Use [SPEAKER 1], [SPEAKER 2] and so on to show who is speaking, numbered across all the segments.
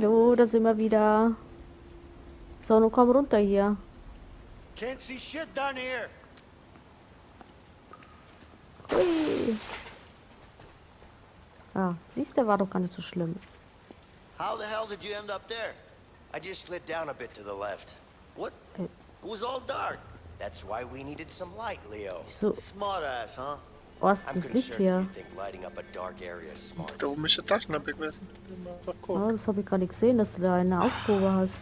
[SPEAKER 1] Hallo, da sind wir wieder. So, nun komm runter hier.
[SPEAKER 2] Can't see shit down here.
[SPEAKER 1] Hui. Ah, siehst du, war doch gar nicht so schlimm.
[SPEAKER 2] How the hell did you end up there? I just slid down a bit to the left. What?
[SPEAKER 1] Äh.
[SPEAKER 2] It was all dark. That's why we needed some light, Leo.
[SPEAKER 1] So.
[SPEAKER 2] Smart ass, huh?
[SPEAKER 1] Oh, ist
[SPEAKER 2] I'm
[SPEAKER 1] das Licht hier.
[SPEAKER 2] you think lighting up a dark area is smart.
[SPEAKER 3] Da oben ist eine Taschenlampe gewesen.
[SPEAKER 1] Oh, das habe ich gar nicht gesehen, dass du da eine Aufprobe hast.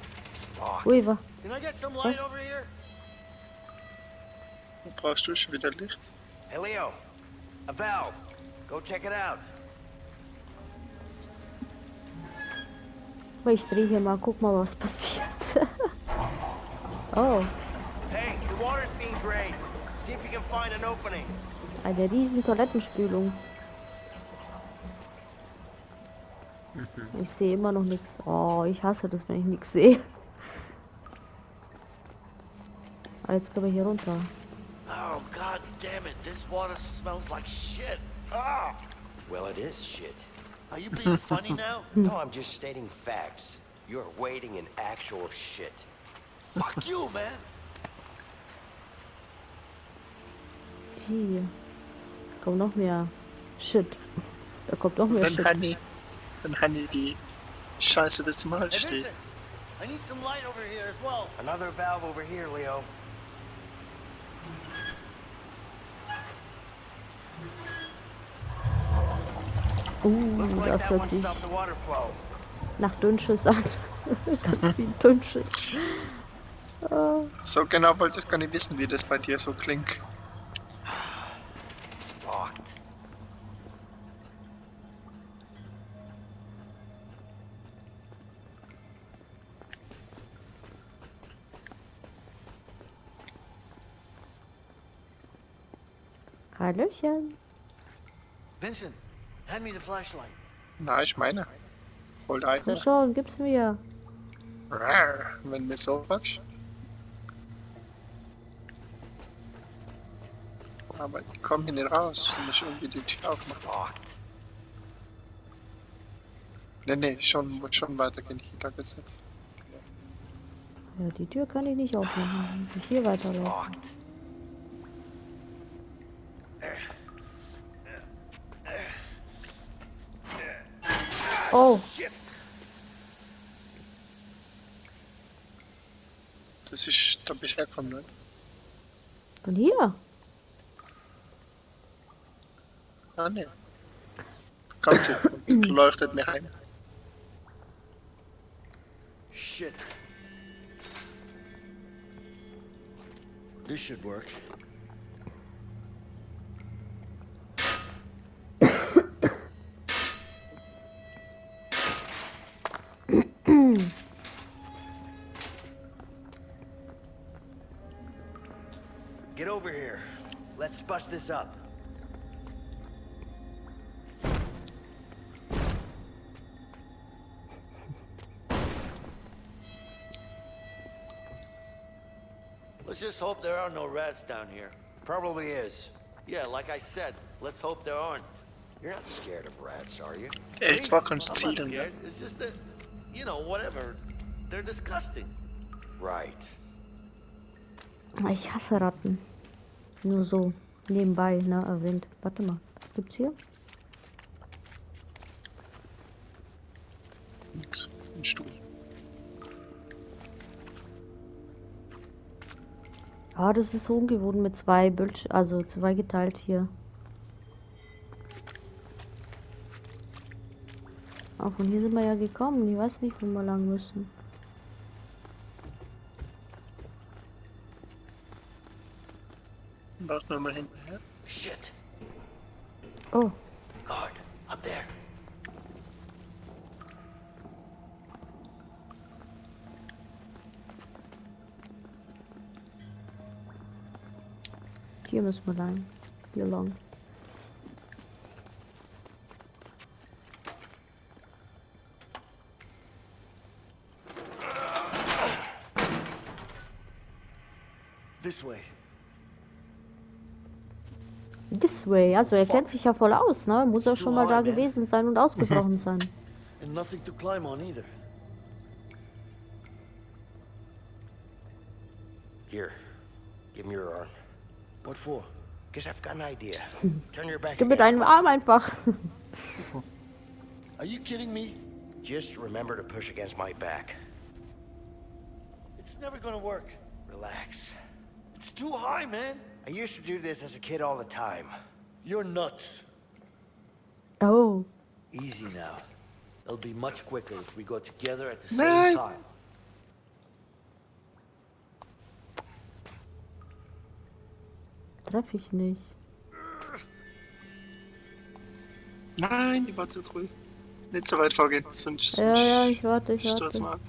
[SPEAKER 2] Fuck.
[SPEAKER 1] Ui, wa?
[SPEAKER 2] Can I get some light over here?
[SPEAKER 3] Brauchst du schon wieder Licht?
[SPEAKER 2] Hey, Leo. A valve. Go check it out.
[SPEAKER 1] Ich drehe hier mal, guck mal, was passiert. oh,
[SPEAKER 2] Hey, the water's being drained. See if you can find an opening.
[SPEAKER 1] Eine riesen Toilettenspülung. Ich sehe immer noch nichts. Oh, ich hasse das, wenn ich nichts sehe. Ah, Jetzt können wir hier runter.
[SPEAKER 2] Oh, god damn it. This water smells like shit. Ah! Well, it is shit. Are you being funny now? no, I'm just stating facts. You're wading in actual shit. Fuck you, man.
[SPEAKER 1] Hier. Kommt noch mehr Shit. Da kommt noch mehr
[SPEAKER 3] Wenn
[SPEAKER 1] Shit.
[SPEAKER 3] Hanni, wenn Hanni die Scheiße bis zum Hals.
[SPEAKER 2] Vincent. I need some light over here as well. Another valve over here, Leo.
[SPEAKER 1] Uh, das hört sich nach Dünnschiss an. Ganz wie Dünnschiss.
[SPEAKER 3] So genau wollte ich gar nicht wissen, wie das bei dir so klingt.
[SPEAKER 1] Hallöchen.
[SPEAKER 2] Vincent, hand me the flashlight.
[SPEAKER 3] Na, ich meine. Hol
[SPEAKER 1] Na
[SPEAKER 3] einen.
[SPEAKER 1] schon, gib's mir.
[SPEAKER 3] Rar, Wenn mir so fragst. Aber ich komm hier nicht raus. Du musst irgendwie die Tür aufmachen. Nee, nee, schon, muss schon weitergehen. Hinter gesetzt.
[SPEAKER 1] Ja, die Tür kann ich nicht aufmachen. Muss ich hier weiterlaufen. Oh,
[SPEAKER 2] Shit.
[SPEAKER 3] Das ist, da bist du hergekommen, ne?
[SPEAKER 1] von hier.
[SPEAKER 3] Ah, nee. Ganz leuchtet mir ein.
[SPEAKER 2] Shit. This should work. Hmm. Get over here. Let's bust this up. Let's just hope there are no rats down here. Probably is. Yeah, like I said, let's hope there aren't. You're not scared of rats, are you?
[SPEAKER 3] Jetzt
[SPEAKER 2] Me?
[SPEAKER 3] war
[SPEAKER 2] I'm not scared. It's just that, you know, whatever. They're disgusting. Right.
[SPEAKER 1] Ich hasse Ratten. Nur so nebenbei, ne, erwähnt. Warte mal, was gibt's hier?
[SPEAKER 3] Nix. Ein Stuhl.
[SPEAKER 1] Ah, das ist so ungewohnt mit zwei Bildsch also zwei geteilt hier. Auch von hier sind wir ja gekommen. Ich weiß nicht, wo wir lang müssen.
[SPEAKER 3] Lauf nur mal hinterher.
[SPEAKER 2] Shit.
[SPEAKER 1] Oh,
[SPEAKER 2] Guard, up there.
[SPEAKER 1] hier müssen wir lang. Hier lang.
[SPEAKER 2] This way.
[SPEAKER 1] This way, also er kennt sich ja voll aus, ne? Muss er schon mal da gewesen sein und ausgebrochen sein.
[SPEAKER 2] And nothing to climb on either. Here, give me your arm.
[SPEAKER 4] What for?
[SPEAKER 2] Guess I've got an idea. Turn your back.
[SPEAKER 1] Gib mir deinen Arm einfach.
[SPEAKER 4] Are you kidding me?
[SPEAKER 2] Just remember to push against my back.
[SPEAKER 4] It's never gonna work.
[SPEAKER 2] Relax.
[SPEAKER 4] It's too high, man.
[SPEAKER 2] I used to do this as a kid all the time.
[SPEAKER 4] You're nuts.
[SPEAKER 1] Oh.
[SPEAKER 4] Easy now. It'll be much quicker if we go together at the
[SPEAKER 3] Nein.
[SPEAKER 4] same time.
[SPEAKER 1] Treffe ich nicht.
[SPEAKER 3] Nein, die war zu früh. Nicht so weit vorgehen, sonst
[SPEAKER 1] Ja, ja, ich warte, ich
[SPEAKER 3] stürz
[SPEAKER 1] warte.
[SPEAKER 3] mal ab.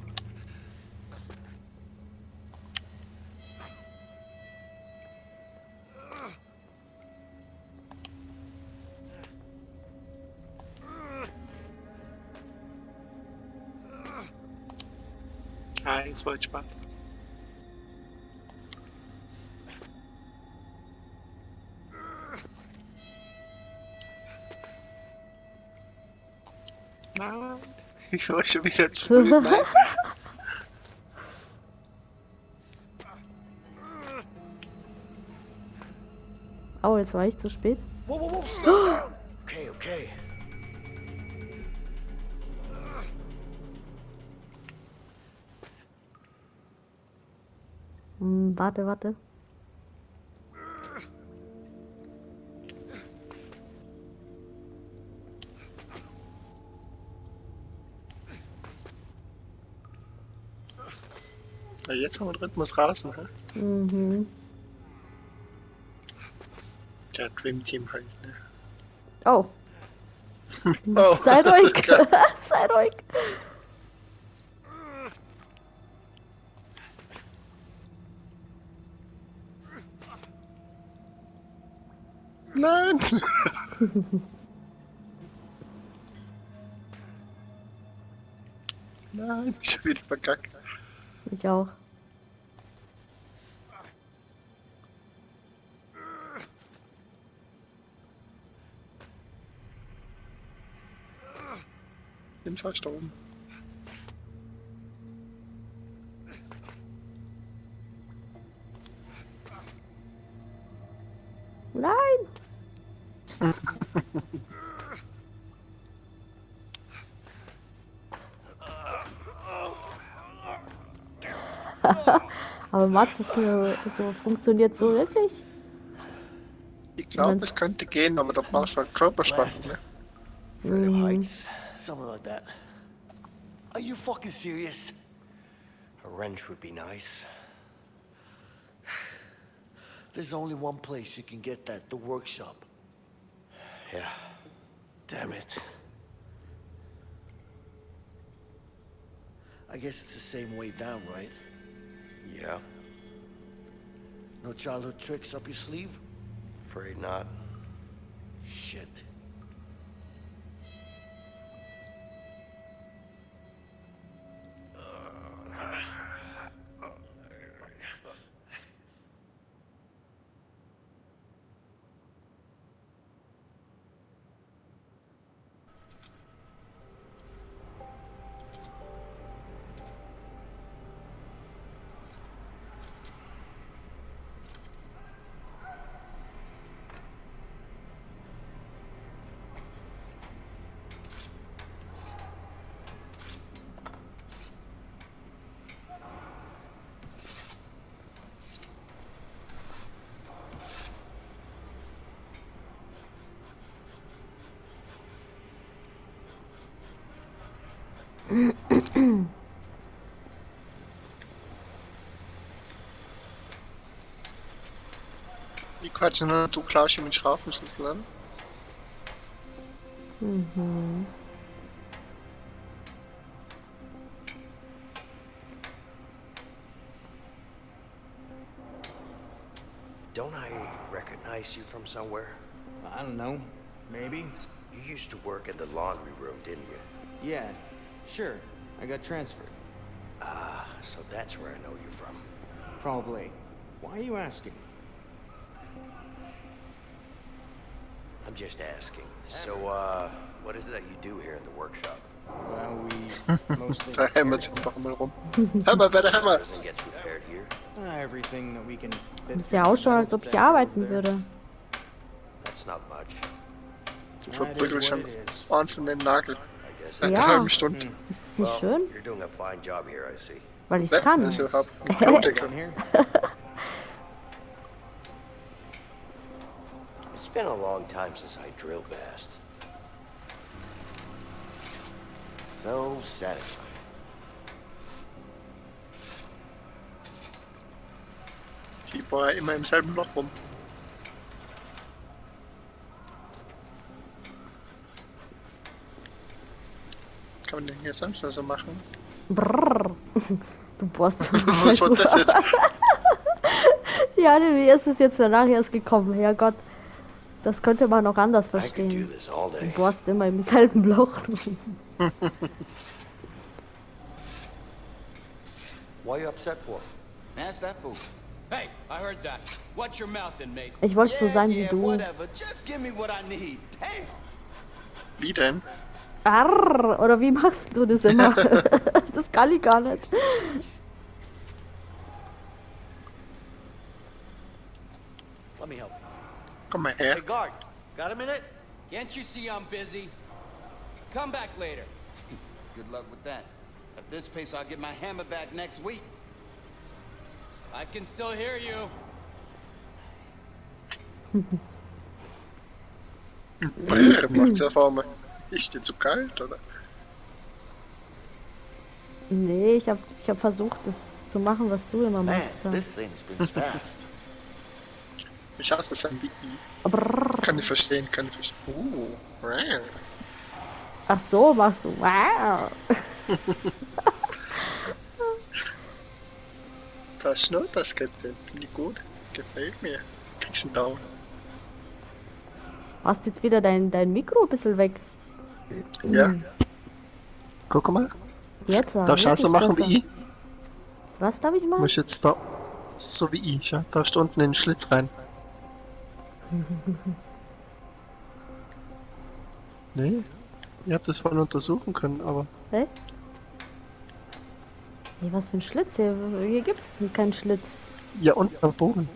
[SPEAKER 3] War ich spannend. Nein, ich war schon wieder zu früh.
[SPEAKER 1] Oh, jetzt war ich zu spät.
[SPEAKER 4] Whoa, whoa, whoa.
[SPEAKER 2] Okay, okay.
[SPEAKER 1] Hm, warte, warte.
[SPEAKER 3] Ja, jetzt haben wir den Rhythmus raus, ne?
[SPEAKER 1] Mhm.
[SPEAKER 3] Ja, Dream Team halt, ne?
[SPEAKER 1] Oh,
[SPEAKER 3] Oh,
[SPEAKER 1] sei ruhig.
[SPEAKER 3] Geil.
[SPEAKER 1] sei ruhig.
[SPEAKER 3] Nein! Nein, ich hab wieder verkackt.
[SPEAKER 1] Ich auch.
[SPEAKER 3] Bin verstorben.
[SPEAKER 1] Aber Mats, das so, so funktioniert so wirklich?
[SPEAKER 3] Ich glaube, es könnte gehen, aber da brauchst du halt Körperspannung, ne?
[SPEAKER 4] Afraid of
[SPEAKER 1] Mhm.
[SPEAKER 4] heights. Something like that. Are you fucking serious?
[SPEAKER 2] A wrench would be nice.
[SPEAKER 4] There's only one place you can get that, the workshop.
[SPEAKER 2] Yeah.
[SPEAKER 4] Damn it. I guess it's the same way down, right?
[SPEAKER 2] Yeah.
[SPEAKER 4] No childhood tricks up your sleeve?
[SPEAKER 2] Afraid not.
[SPEAKER 4] Shit.
[SPEAKER 3] Die quatschen nur, du klaust ihm den Schrafenschlüssel an.
[SPEAKER 1] Mhm.
[SPEAKER 2] Don't I recognize you from somewhere?
[SPEAKER 5] I don't know. Maybe.
[SPEAKER 2] You used to work in the laundry room, didn't you?
[SPEAKER 5] Yeah. Sure. I got transferred.
[SPEAKER 2] Ah, so that's where I know you from.
[SPEAKER 5] Probably. Why are you asking?
[SPEAKER 2] I'm just asking. So, uh, what is it that you do here in the workshop?
[SPEAKER 5] Well, we mostly.
[SPEAKER 3] Da hämmert sich einfach mal. Hammer, wer der Hammer?
[SPEAKER 2] Everything gets repaired here?
[SPEAKER 5] Uh, everything that we can fit
[SPEAKER 1] Muss ja
[SPEAKER 5] the
[SPEAKER 1] ausschauen, als ob ich arbeiten
[SPEAKER 5] there.
[SPEAKER 1] würde.
[SPEAKER 2] That's not much.
[SPEAKER 3] Du
[SPEAKER 5] That is
[SPEAKER 3] verprügelst
[SPEAKER 5] what
[SPEAKER 3] schon
[SPEAKER 5] it is.
[SPEAKER 3] einzelnen Nagel.
[SPEAKER 2] I guess.
[SPEAKER 3] Seit
[SPEAKER 1] Ja.
[SPEAKER 3] einer halben Stunde.
[SPEAKER 1] Ist das nicht schön?
[SPEAKER 2] you're doing a fine job here, I see.
[SPEAKER 1] Weil ich
[SPEAKER 3] Ne?
[SPEAKER 1] kann.
[SPEAKER 3] Das ist überhaupt ein Klo, Digga.
[SPEAKER 5] In here?
[SPEAKER 2] It's been a long time since I drill bast. So satisfying.
[SPEAKER 3] Die bohren immer im selben Loch rum. Kann man den hier sonst noch so machen?
[SPEAKER 1] Brrr. Du bohrst.
[SPEAKER 3] Was war das jetzt?
[SPEAKER 1] Ja, mir ist es jetzt danach erst gekommen. Herrgott. Das könnte man auch anders verstehen. Du bohrst immer im selben Loch.
[SPEAKER 2] What are you upset for?
[SPEAKER 5] Ask that fool.
[SPEAKER 6] Hey, I heard that. Watch your mouth, inmate.
[SPEAKER 1] Ich wollte so sein wie
[SPEAKER 5] yeah,
[SPEAKER 1] du.
[SPEAKER 5] whatever. Just give me what I need. Damn.
[SPEAKER 3] Wie denn?
[SPEAKER 1] Arr, oder wie machst du das immer? das kann ich gar nicht.
[SPEAKER 4] Let me help.
[SPEAKER 3] Komm mal
[SPEAKER 4] Hey, guard. Got a minute?
[SPEAKER 6] Can't you see I'm busy? Come back later.
[SPEAKER 5] Good luck with that. At this pace, I'll get my hammer back next week.
[SPEAKER 6] I can still hear you.
[SPEAKER 3] Macht's auf einmal. Ist dir zu kalt, oder?
[SPEAKER 1] Nee, ich habe ich hab versucht, das zu machen, was du immer
[SPEAKER 2] Man,
[SPEAKER 1] machst. ja.
[SPEAKER 2] this thing spins fast.
[SPEAKER 3] Ich hasse das an wie I.
[SPEAKER 1] Brrr.
[SPEAKER 3] Kann ich verstehen, kann ich verstehen. Uh, wow.
[SPEAKER 1] Ach so, machst du. Wow.
[SPEAKER 3] Das Schnurrtaskette. Finde ich gut. Gefällt mir. Kriegst einen Daumen.
[SPEAKER 1] Hast jetzt wieder dein, dein Mikro ein bisschen weg.
[SPEAKER 3] Ja. Guck mal.
[SPEAKER 1] Jetzt,
[SPEAKER 3] Darfst du auch so machen wie ich?
[SPEAKER 1] Was darf ich machen?
[SPEAKER 3] musst jetzt da. So wie ich, ja. Darfst du unten in den Schlitz rein. Nee. Ihr habt das vorhin untersuchen können, aber.
[SPEAKER 1] Hä? Hey, was für ein Schlitz hier? Hier gibt's keinen Schlitz.
[SPEAKER 3] Ja, unten am Boden.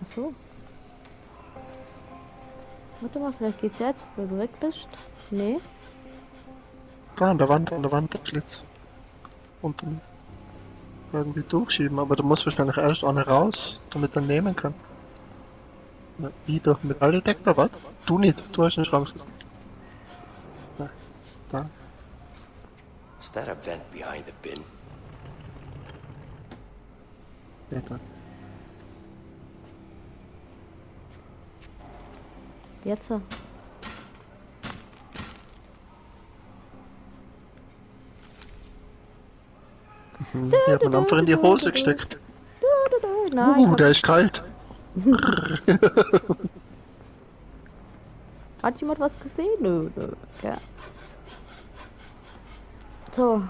[SPEAKER 1] Ach so. Warte mal, vielleicht geht's jetzt, weil du weg bist. Nee.
[SPEAKER 3] Da an der Wand, an der Wand der Schlitz. Unten. Irgendwie durchschieben, aber du musst wahrscheinlich erst eine raus, damit er nehmen kann. Na, wie durch Metalldetektor, was? Du nicht, du hast einen Schraubschlüssel. Na, jetzt da.
[SPEAKER 2] Is that a vent behind the bin?
[SPEAKER 3] Jetzt.
[SPEAKER 1] Jetzt. ja.
[SPEAKER 3] Hm, die hat man einfach in die Hose gesteckt.
[SPEAKER 1] Nein,
[SPEAKER 3] Uh, der ist kalt.
[SPEAKER 1] hat jemand was gesehen? Nö, nö. Ja. So.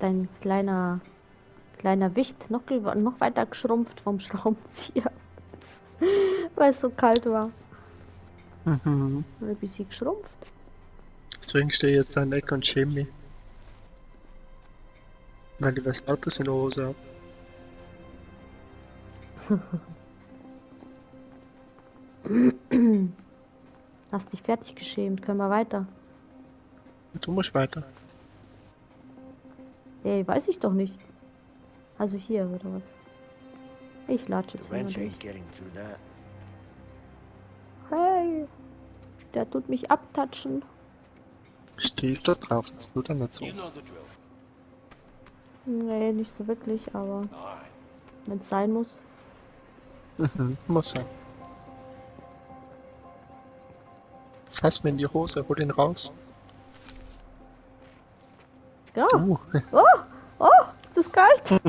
[SPEAKER 1] Dein kleiner kleiner Wicht noch, noch weiter geschrumpft vom Schraubenzieher. Weil es so kalt war.
[SPEAKER 3] Mhm.
[SPEAKER 1] Ein bisschen geschrumpft.
[SPEAKER 3] Deswegen stehe ich jetzt da in der Ecke und schäme mich. Weil ich was Lautes in der Hose habe.
[SPEAKER 1] Hast dich fertig geschämt. Können wir weiter?
[SPEAKER 3] Du musst weiter.
[SPEAKER 1] Ey, weiß ich doch nicht. Also hier oder was? Ich latsche jetzt mal durch. Hey! Der tut mich abtatschen.
[SPEAKER 3] Steht da drauf, das tut er nicht so.
[SPEAKER 1] Nee, nicht so wirklich, aber wenn es sein muss.
[SPEAKER 3] Mhm, muss sein. Fass mir in die Hose, hol ihn raus.
[SPEAKER 1] Ja.
[SPEAKER 3] Uh,
[SPEAKER 1] Oh! Oh! Ist das kalt?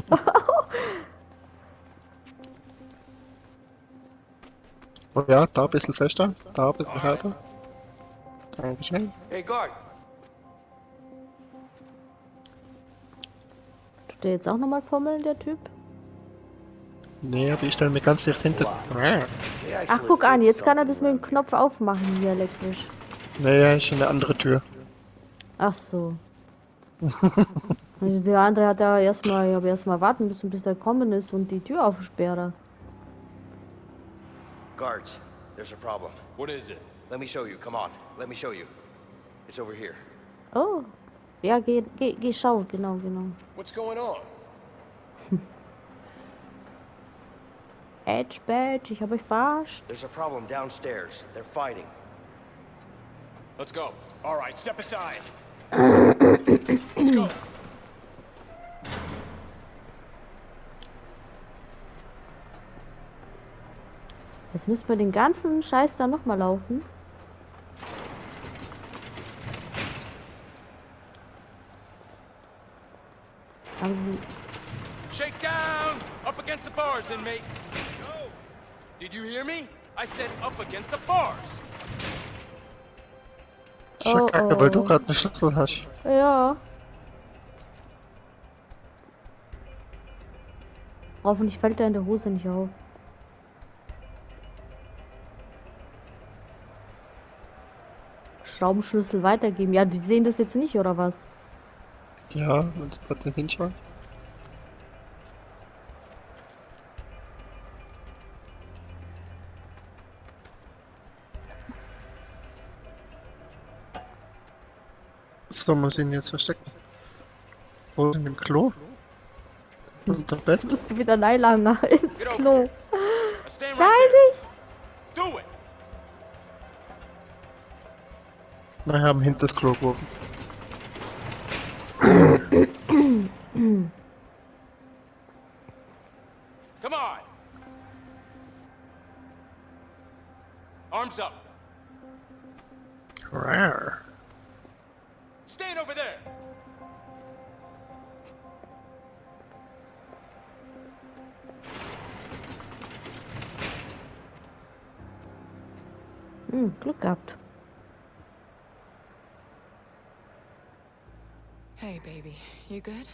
[SPEAKER 3] oh ja, da ein bisschen fester, da ein bisschen härter. Dankeschön.
[SPEAKER 2] Hey, guard.
[SPEAKER 1] der jetzt auch nochmal fummeln, der Typ?
[SPEAKER 3] Nee, aber ich stelle mir ganz dicht hinter.
[SPEAKER 1] Ach, guck an, jetzt kann er das mit dem Knopf aufmachen hier elektrisch.
[SPEAKER 3] Naja, ist eine andere Tür.
[SPEAKER 1] Ach so. Also der andere hat ja erstmal, ich habe erstmal warten müssen, bis er gekommen ist und die Tür aufsperre.
[SPEAKER 2] Guards, there's a problem.
[SPEAKER 6] What is it?
[SPEAKER 2] Let me show you. Come on. Let me show you. It's over here.
[SPEAKER 1] Oh. Ja, geh, geh, geh, schau, genau, genau.
[SPEAKER 4] What's going on?
[SPEAKER 1] Edge Badge, ich habe euch verarscht.
[SPEAKER 2] There's a problem downstairs. They're fighting.
[SPEAKER 6] Let's go.
[SPEAKER 4] All right, step aside.
[SPEAKER 1] Jetzt müssen wir den ganzen Scheiß da nochmal laufen. Sie,
[SPEAKER 6] Shake down! Up against the bars, inmate! Did you hear me? I said up against the bars!
[SPEAKER 3] Ja
[SPEAKER 1] Oh,
[SPEAKER 3] kacke, weil du
[SPEAKER 1] oh.
[SPEAKER 3] gerade einen Schlüssel hast.
[SPEAKER 1] ja. Hoffentlich fällt er in der Hose nicht auf. Schraubenschlüssel weitergeben. Ja, die sehen das jetzt nicht, oder was?
[SPEAKER 3] Ja, wenn sie gerade hinschauen. So, muss ihn jetzt verstecken. Wo in dem Klo? Unter Bett?
[SPEAKER 1] Du wieder reinladen nach ins Klo. Da ist ich!
[SPEAKER 3] Nein, haben hinter das Klo geworfen.
[SPEAKER 1] Glück.
[SPEAKER 7] Hey, baby, you good?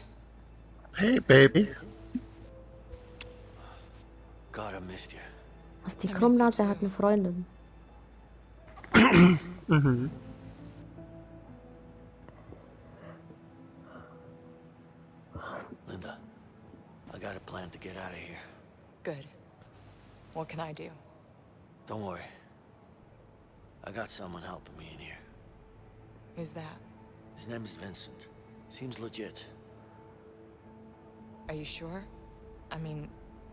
[SPEAKER 3] Hey, Baby.
[SPEAKER 2] God, I missed you.
[SPEAKER 1] Was die
[SPEAKER 7] I miss you
[SPEAKER 1] Krummnase hat eine Freundin.
[SPEAKER 3] Mhm.
[SPEAKER 2] Linda, I got a plan to get out of here.
[SPEAKER 7] Good. What can I do?
[SPEAKER 2] Don't worry. I got someone helping me in here.
[SPEAKER 7] Who's that?
[SPEAKER 2] His name is Vincent. Seems legit.
[SPEAKER 7] Are you sure? I mean,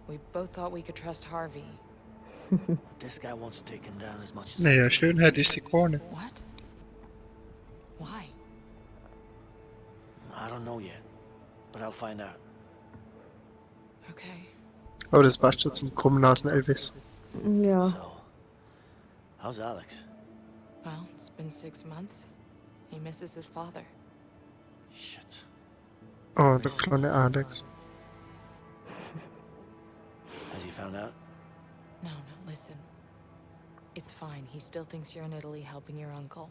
[SPEAKER 7] we both thought we could trust Harvey.
[SPEAKER 2] This guy wants to take him down as much as
[SPEAKER 3] Naja, Schönheit ist die Krone.
[SPEAKER 7] What? Why?
[SPEAKER 2] I don't know yet. But I'll find out.
[SPEAKER 7] Okay.
[SPEAKER 3] Aber das passt schon zum Krummnasen Elvis.
[SPEAKER 1] Ja.
[SPEAKER 2] So, how's Alex?
[SPEAKER 7] Well, it's been six months. He misses his father.
[SPEAKER 2] Shit.
[SPEAKER 3] Oh, der kleine Alex.
[SPEAKER 2] Has he found out?
[SPEAKER 7] No, no, listen. It's fine. He still thinks you're in Italy helping your uncle.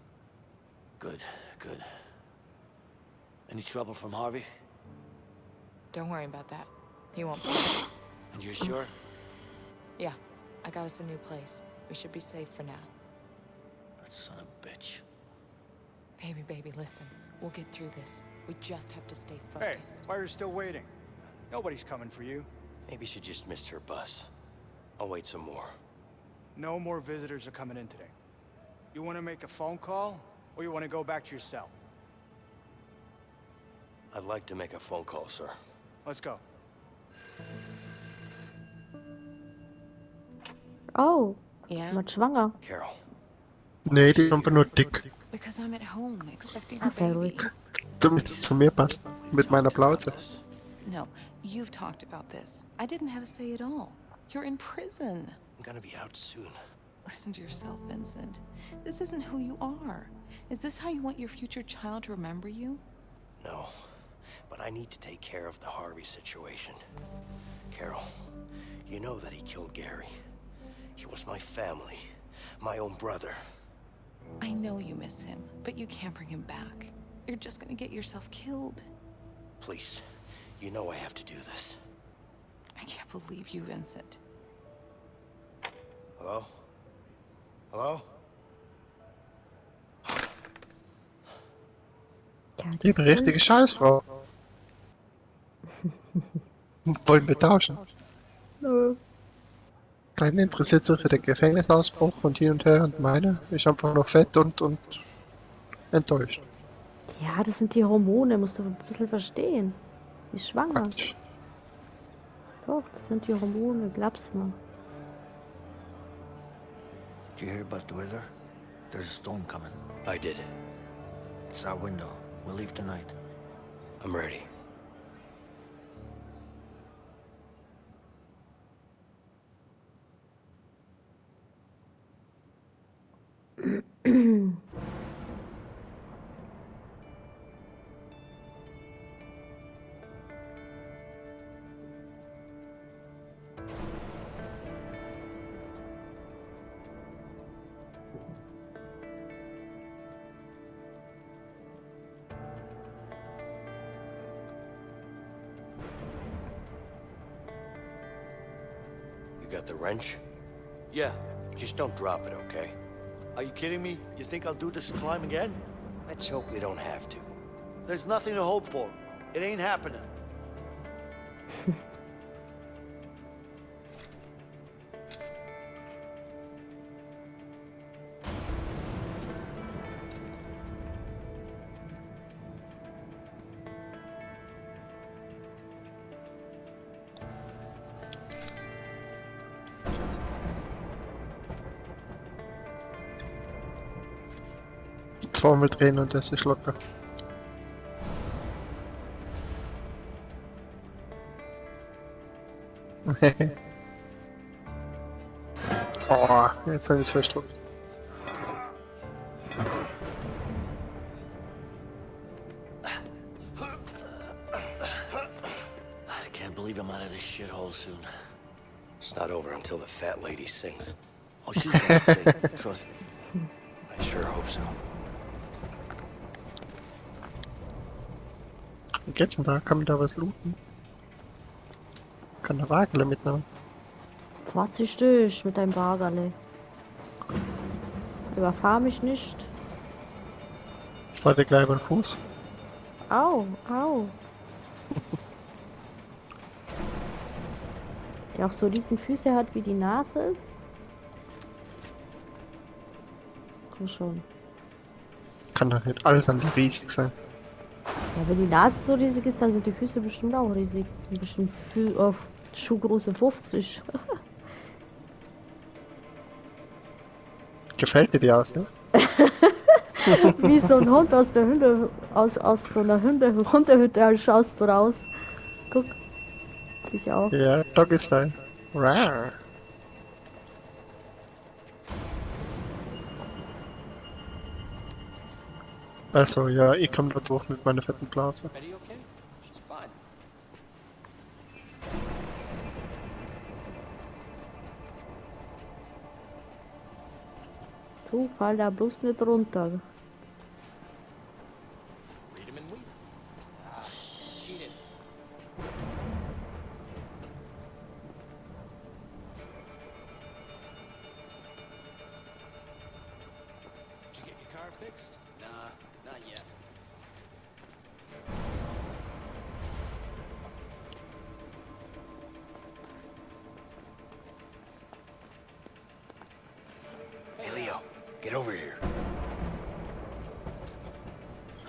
[SPEAKER 2] Good, good. Any trouble from Harvey?
[SPEAKER 7] Don't worry about that. He won't find us.
[SPEAKER 2] And you're sure?
[SPEAKER 7] Yeah, I got us a new place. We should be safe for now.
[SPEAKER 2] That son of a bitch.
[SPEAKER 7] Baby, baby, listen. We'll get through this. We just have to stay focused.
[SPEAKER 8] Hey,
[SPEAKER 7] focused.
[SPEAKER 8] why are you still waiting? Nobody's coming for you.
[SPEAKER 2] Maybe she just missed her bus. I'll wait some more.
[SPEAKER 8] No more visitors are coming in today. You want to make a phone call, or you want to go back to your cell?
[SPEAKER 2] I'd like to make a phone call, sir.
[SPEAKER 8] Let's go.
[SPEAKER 1] Oh,
[SPEAKER 7] Yeah?
[SPEAKER 1] wird schwanger.
[SPEAKER 2] Carol,
[SPEAKER 3] Nee, die ist einfach nur dick.
[SPEAKER 7] Because I'm at home expecting our
[SPEAKER 1] Ach, sehr
[SPEAKER 7] baby.
[SPEAKER 1] ruhig.
[SPEAKER 3] Damit es zu mir passt. Mit meiner Plauze.
[SPEAKER 7] No, you've talked about this. I didn't have a say at all. You're in prison.
[SPEAKER 2] I'm gonna be out soon.
[SPEAKER 7] Listen to yourself, Vincent. This isn't who you are. Is this how you want your future child to remember you?
[SPEAKER 2] No, but I need to take care of the Harvey situation. Carol, you know that he killed Gary. He was my family, my own brother.
[SPEAKER 7] I know you miss him, but you can't bring him back. You're just gonna get yourself killed.
[SPEAKER 2] Please, You know I have to do this.
[SPEAKER 7] I can't believe you, Vincent.
[SPEAKER 2] Hello? Hello?
[SPEAKER 1] Ja,
[SPEAKER 3] Ich bin richtige Scheißfrau. Wollen wir tauschen?
[SPEAKER 1] Nö.
[SPEAKER 3] Deine interessiert sich für den Gefängnisausbruch und hin und her und meine ist einfach nur fett und, und enttäuscht.
[SPEAKER 1] Ja, das sind die Hormone, musst du ein bisschen verstehen. Die ist schwanger.
[SPEAKER 3] Praktisch.
[SPEAKER 1] Doch, das sind die Hormone, glaub's mir.
[SPEAKER 4] Did you hear about the weather? There's a storm coming.
[SPEAKER 2] I did.
[SPEAKER 4] It's our window. We'll leave tonight.
[SPEAKER 2] I'm ready. Got the wrench?
[SPEAKER 4] Yeah.
[SPEAKER 2] Just don't drop it, okay?
[SPEAKER 4] Are you kidding me? You think I'll do this climb again?
[SPEAKER 2] Let's hope we don't have to.
[SPEAKER 4] There's nothing to hope for. It ain't happening.
[SPEAKER 3] Zweimal drehen und das ist locker. oh, jetzt habe ich es verstopft.
[SPEAKER 4] Soon.
[SPEAKER 2] It's not over until the fat lady sings.
[SPEAKER 4] Oh, she's gonna sing. Trust me.
[SPEAKER 3] Geht's denn da? Kann man da was looten? Kann der Wagele mitnehmen?
[SPEAKER 1] Vorsichtig dich mit deinem Bargerle. Überfahr mich nicht.
[SPEAKER 3] Fall dir gleich den Fuß.
[SPEAKER 1] Au, au. Der auch so diesen Füße hat wie die Nase ist. Komm schon.
[SPEAKER 3] Kann doch nicht alles an riesig sein.
[SPEAKER 1] Ja, wenn die Nase so riesig ist, dann sind die Füße bestimmt auch riesig. Bestimmt Fü auf Schuhgröße 50.
[SPEAKER 3] Gefällt dir die aus, ne?
[SPEAKER 1] wie so ein Hund aus der Hunde, aus, aus so einer Hunde, Hundehütte halt schaust du raus. Guck. Ich auch.
[SPEAKER 3] Ja, Doggy Style. Rar. Also, ja, ich komme da durch mit meiner fetten Blase.
[SPEAKER 1] Du fall da bloß nicht runter.
[SPEAKER 6] Get
[SPEAKER 2] over here.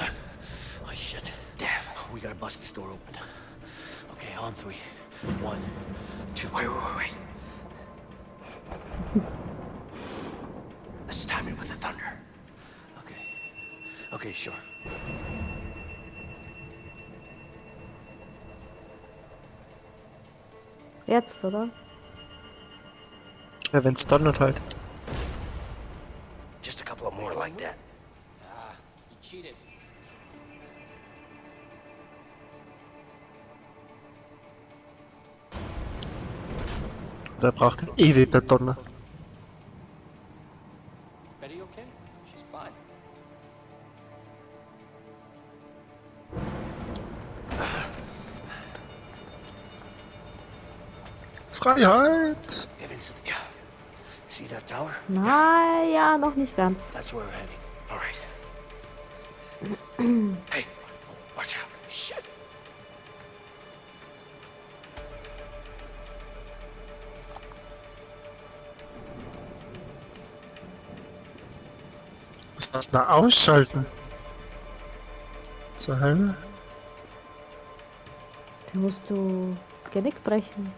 [SPEAKER 4] Oh, shit. Damn. We gotta bust this door open. Okay, on three. One, two.
[SPEAKER 2] Wait, wait, wait, wait. Let's time it with the thunder.
[SPEAKER 4] Okay. Okay, sure.
[SPEAKER 1] Jetzt, oder?
[SPEAKER 3] Ja, wenn's donnert halt. der braucht ewig, der Donner. Freiheit!
[SPEAKER 4] Hey Vincent, yeah. See that tower?
[SPEAKER 1] Na ja, noch nicht ganz.
[SPEAKER 4] That's where we're heading. Alright. hey.
[SPEAKER 3] Da ausschalten? Zur Hölle?
[SPEAKER 1] Da musst du Genick brechen.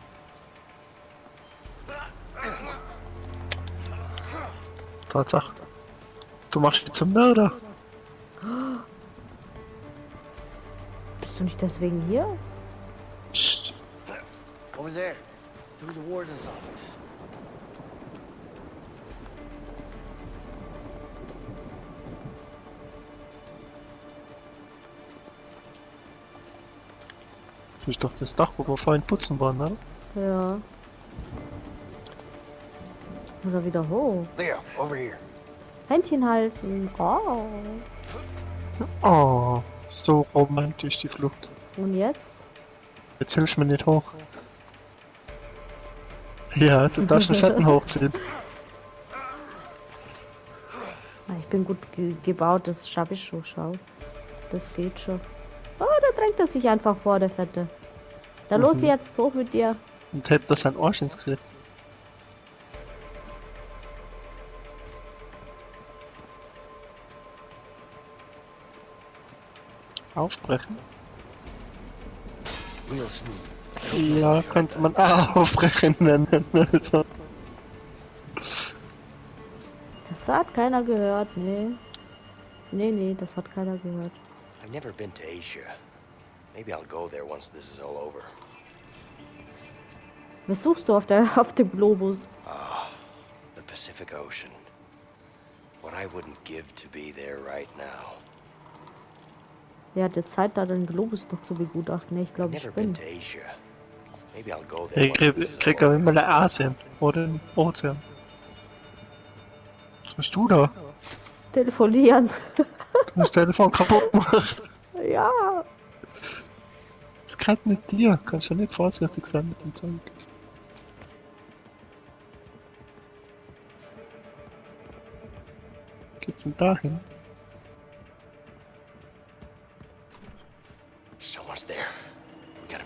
[SPEAKER 3] Tatsache. Du machst dich zum Mörder.
[SPEAKER 1] Bist du nicht deswegen hier?
[SPEAKER 3] Psst.
[SPEAKER 4] Over there. Through the warden's office.
[SPEAKER 3] Das ist doch das Dach, wo wir vorhin putzen waren, oder?
[SPEAKER 1] Ja. Oder wieder hoch.
[SPEAKER 4] Leo, over here.
[SPEAKER 1] Händchen halten. Oh.
[SPEAKER 3] Oh, so romantisch die Flucht.
[SPEAKER 1] Und jetzt?
[SPEAKER 3] Jetzt hilfst du mir nicht hoch. Ja, du darfst den Fetten hochziehen.
[SPEAKER 1] Ah, Ich bin gut ge gebaut, das schaffe ich schon, schau. Das geht schon. Drängt er sich einfach vor, der Fette. Da los
[SPEAKER 3] Mhm.
[SPEAKER 1] jetzt, hoch mit dir.
[SPEAKER 3] Und hebt das sein Arsch ins Gesicht. Aufbrechen? Ja, könnte man aufbrechen nennen. Also,
[SPEAKER 1] Das hat keiner gehört, nee. Nee, nee, das hat keiner gehört.
[SPEAKER 2] I've never been to Asia. Maybe I'll go there once this is all over.
[SPEAKER 1] Was suchst du auf, der, auf dem Globus?
[SPEAKER 2] The Pacific Ocean. What I wouldn't give to be there right now.
[SPEAKER 1] Wer hatte Zeit, da den Globus noch zu begutachten? Nee, ich glaube, ich bin.
[SPEAKER 2] to Asia. Maybe I'll go there
[SPEAKER 3] ich krieg, aber immer der Asien oder den Ozean. Was machst du da?
[SPEAKER 1] Telefonieren.
[SPEAKER 3] Du hast das Telefon kaputt gemacht.
[SPEAKER 1] ja.
[SPEAKER 3] Das kann mit dir. Kannst du nicht vorsichtig sein mit dem Zeug. Geht's denn dahin?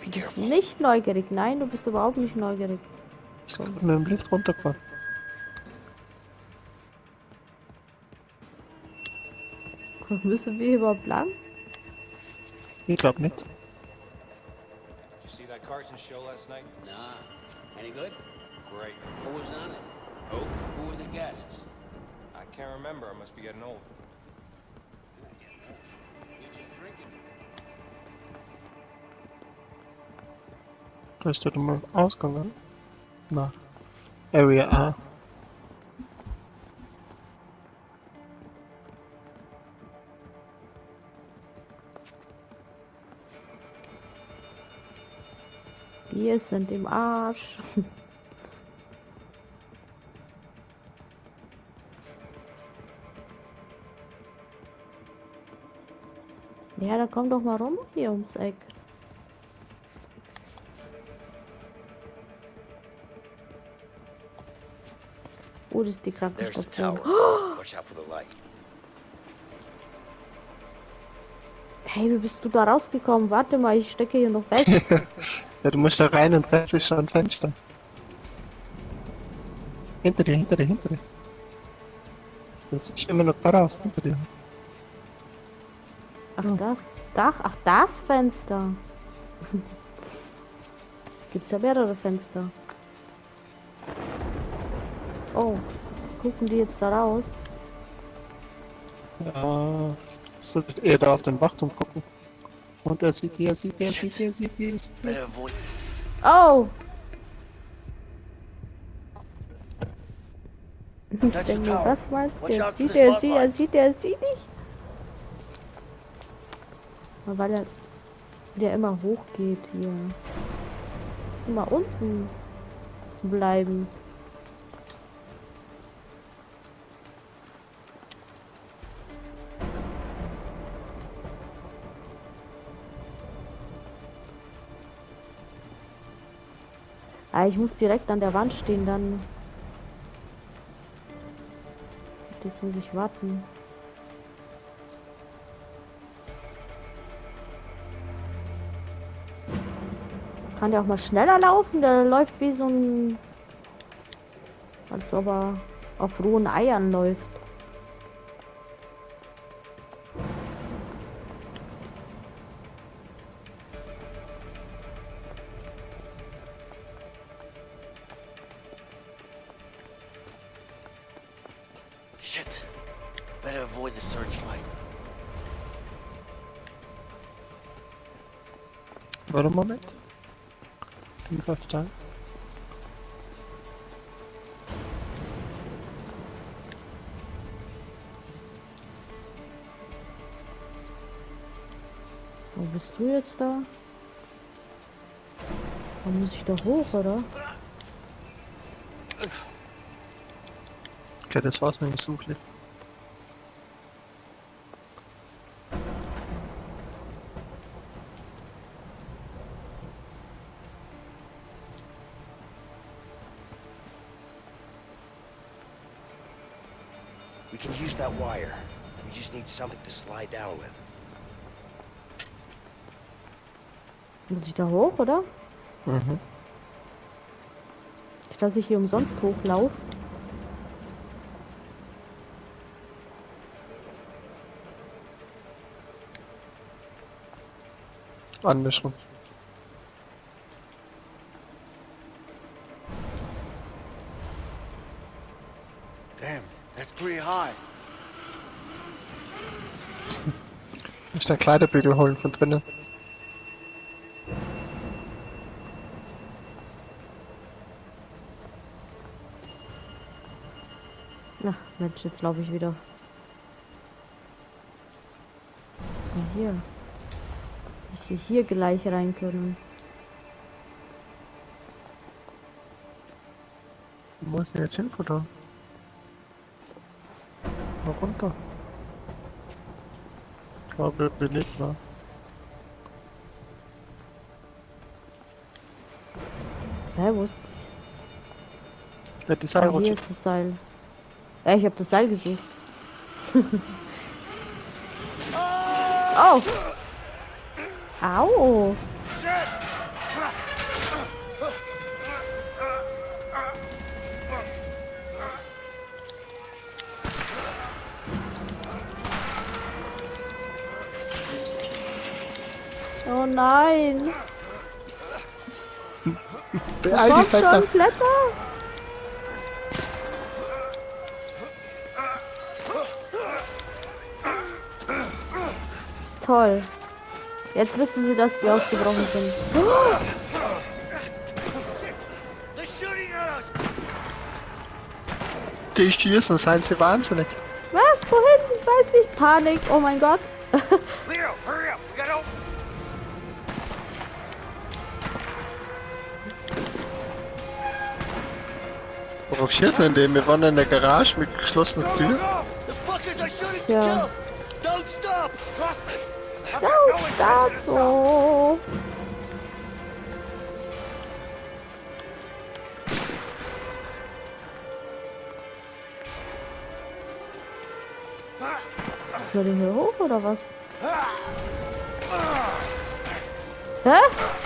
[SPEAKER 1] Du bist nicht neugierig. Nein, du bist überhaupt nicht neugierig.
[SPEAKER 3] Ich bin mit dem Lift runtergefahren.
[SPEAKER 1] Müssen wir überhaupt lang?
[SPEAKER 3] Ich glaub nicht.
[SPEAKER 6] Did you see that Carson show last night?
[SPEAKER 5] Nah. Any good?
[SPEAKER 6] Great.
[SPEAKER 5] Who was on it?
[SPEAKER 6] Who?
[SPEAKER 5] Who were the guests?
[SPEAKER 6] I can't remember. I must be getting old.
[SPEAKER 5] You're just drinking.
[SPEAKER 3] Da ist doch mal Ausgang, oder? Na. Area A.
[SPEAKER 1] Wir sind im Arsch. Ja, dann komm doch mal rum hier ums Eck. Oh, das ist die Krankenstation.
[SPEAKER 2] tower. Watch out for the light.
[SPEAKER 1] Hey, wie bist du da rausgekommen? Warte mal, ich stecke hier noch fest.
[SPEAKER 3] Ja, du musst da rein und rechts ist schon ein Fenster. Hinter dir, hinter dir, hinter dir. Das ist immer noch da raus, hinter dir.
[SPEAKER 1] Ach, das Dach. Ach, das Fenster. Gibt's ja mehrere Fenster. Oh, gucken die jetzt da raus?
[SPEAKER 3] Ja, solltet eher da auf den Wachturm gucken. Und er sieht die, er sieht die, er sieht die, er sieht die, er sieht.
[SPEAKER 2] Better avoid.
[SPEAKER 1] Oh! Ich denke was meinst du? Er sieht, er sieht, er sieht, er sieht nicht. Weil er der immer hoch geht hier. Immer unten bleiben. Ah, ich muss direkt an der Wand stehen, dann. Jetzt muss ich warten. Kann der auch mal schneller laufen? Der läuft wie so ein. Als ob er auf rohen Eiern läuft.
[SPEAKER 2] Shit. Better avoid the searchlight.
[SPEAKER 3] Warte einen Moment. Bin fast da.
[SPEAKER 1] Wo bist du jetzt da? Wo muss ich da hoch, oder?
[SPEAKER 3] Okay, das war's mit dem Suchlicht.
[SPEAKER 2] We can use that wire. We just need something to slide down with.
[SPEAKER 1] Muss ich da hoch, oder?
[SPEAKER 3] Mhm.
[SPEAKER 1] Nicht, dass ich hier umsonst hochlaufe.
[SPEAKER 3] Andersrum.
[SPEAKER 4] Damn, that's pretty high.
[SPEAKER 3] Ich den Kleiderbügel holen von drinnen.
[SPEAKER 1] Na, Mensch, jetzt laufe ich wieder. Ja, hier. Ich hier, gleich rein können.
[SPEAKER 3] Wo ist denn jetzt hin da? Mal runter. Ich glaube, bin nicht mal.
[SPEAKER 1] Hä, wo ist
[SPEAKER 3] Ja, die
[SPEAKER 1] Ah,
[SPEAKER 3] Seilrutsche.
[SPEAKER 1] hier ist das Seil. Ja, ich habe das Seil gesucht. oh! Au! Oh nein!
[SPEAKER 3] Beeil dich,
[SPEAKER 1] Blätter! Toll. Jetzt wissen sie, dass wir ausgebrochen sind.
[SPEAKER 3] Die schießen, seien sie wahnsinnig.
[SPEAKER 1] Was? Wohin? Ich weiß nicht. Panik. Oh mein Gott.
[SPEAKER 2] Leo, hurry up! We gotta open.
[SPEAKER 3] Worauf steht denn? Wir waren in der Garage mit geschlossener Tür.
[SPEAKER 2] The
[SPEAKER 1] Soll ich hier hoch oder was? Hä?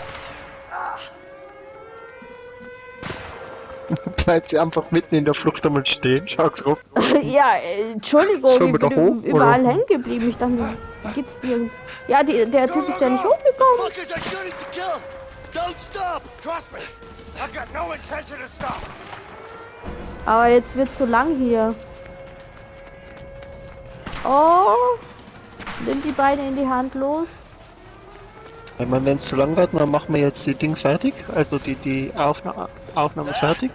[SPEAKER 3] Bleibt sie einfach mitten in der Flucht einmal stehen. Schau's rum.
[SPEAKER 1] ja, äh, Entschuldigung, ich
[SPEAKER 3] da
[SPEAKER 1] bin
[SPEAKER 3] hoch,
[SPEAKER 1] überall
[SPEAKER 3] oder?
[SPEAKER 1] hängen geblieben. Ich dachte, wie geht's dir? Ja, die, der Typ ist ja nicht hochgekommen.
[SPEAKER 2] Fuckers are shooting to kill! Don't stop!
[SPEAKER 8] Trust me. I've got no intention to stop.
[SPEAKER 1] Aber jetzt wird zu lang hier. Oh! Nimm die Beine in die Hand los.
[SPEAKER 3] Ich meine, wenn es zu lang wird, dann machen wir jetzt die Ding fertig. Also die, die Aufna Aufnahme fertig.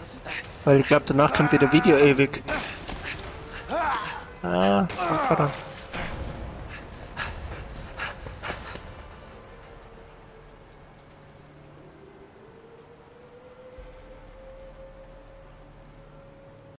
[SPEAKER 3] Weil ich glaube, danach kommt wieder Video ewig. Ah, verdammt.